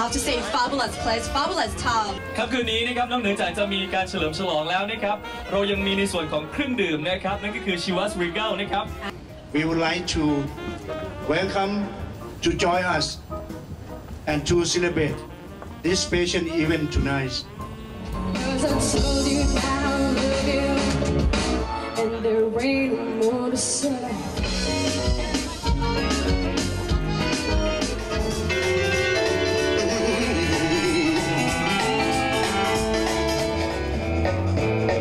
how to say fabulous place, fabulous town. ครับคืนนี้นะครับนอกเหนือจากจะมีการเฉลิมฉลองแล้วนะครับ เรายังมีในส่วนของเครื่องดื่มนะครับ นั่นก็คือชิวัสรีเกลนะครับ we would like to welcome to join us and to celebrate this special event tonight. Cause I told you that I love you And there ain't no more to say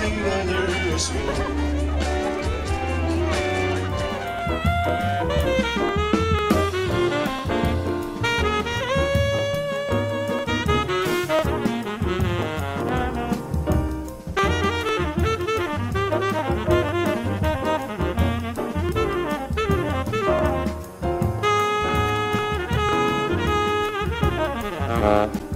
When I'm standing there small Uh,